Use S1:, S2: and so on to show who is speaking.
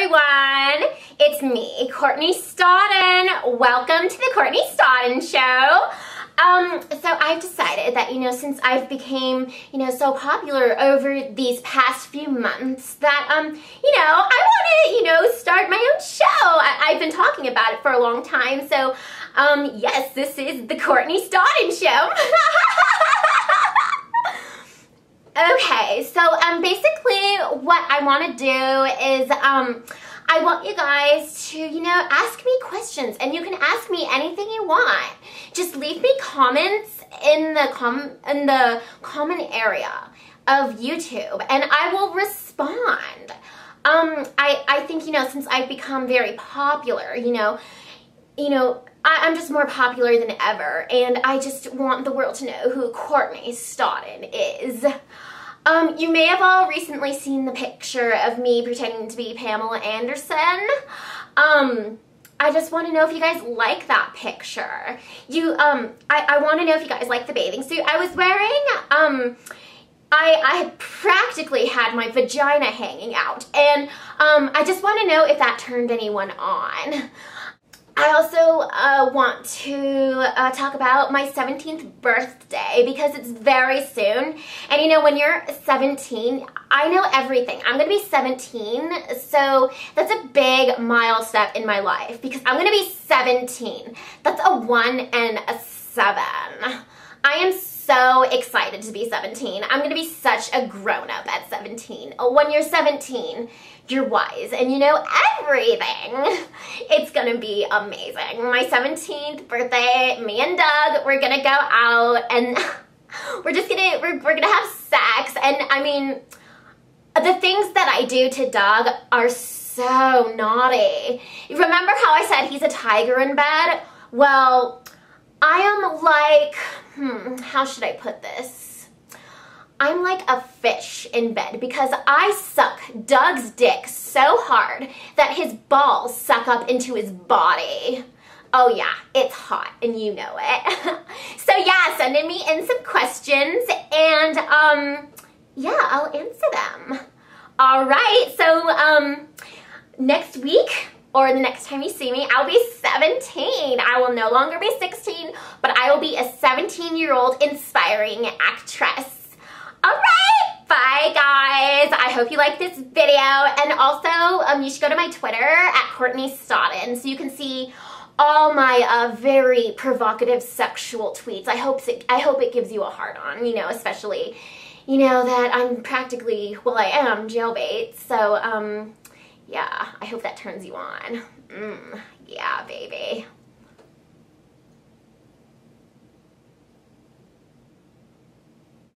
S1: everyone. It's me, Courtney Stodden. Welcome to the Courtney Stodden Show. Um, so I've decided that, you know, since I've became, you know, so popular over these past few months that, um, you know, I want to, you know, start my own show. I- have been talking about it for a long time. So, um, yes, this is the Courtney Stodden Show. Okay, so um, basically what I want to do is um, I want you guys to, you know, ask me questions and you can ask me anything you want. Just leave me comments in the com in the comment area of YouTube and I will respond. Um, I, I think, you know, since I've become very popular, you know, you know, I, am just more popular than ever, and I just want the world to know who Courtney Stodden is. Um, you may have all recently seen the picture of me pretending to be Pamela Anderson. Um, I just want to know if you guys like that picture. You, um, I, I want to know if you guys like the bathing suit. I was wearing, um, I, I practically had my vagina hanging out, and um, I just want to know if that turned anyone on. I also uh, want to uh, talk about my 17th birthday because it's very soon. And you know, when you're 17, I know everything. I'm going to be 17, so that's a big milestone in my life because I'm going to be 17. That's a 1 and a 7. I am so excited to be 17. I'm going to be such a grown-up at 17. When you're 17, you're wise and you know everything. It's gonna be amazing. My 17th birthday, me and Doug, we're gonna go out and we're just gonna, we're, we're gonna have sex. And I mean, the things that I do to Doug are so naughty. Remember how I said he's a tiger in bed? Well, I am like, hmm, how should I put this? I'm like a fish in bed because I suck Doug's dick so hard that his balls suck up into his body. Oh yeah, it's hot and you know it. so yeah, sending me in some questions and um, yeah, I'll answer them. All right, so um, next week or the next time you see me, I'll be 17. I will no longer be 16, but I will be a 17 year old inspiring actress. I hope you like this video. And also, um, you should go to my Twitter at Courtney Stodden so you can see all my uh, very provocative sexual tweets. I hope it, I hope it gives you a heart on, you know, especially, you know, that I'm practically, well, I am jailbait. So, um, yeah, I hope that turns you on. Mm, yeah, baby.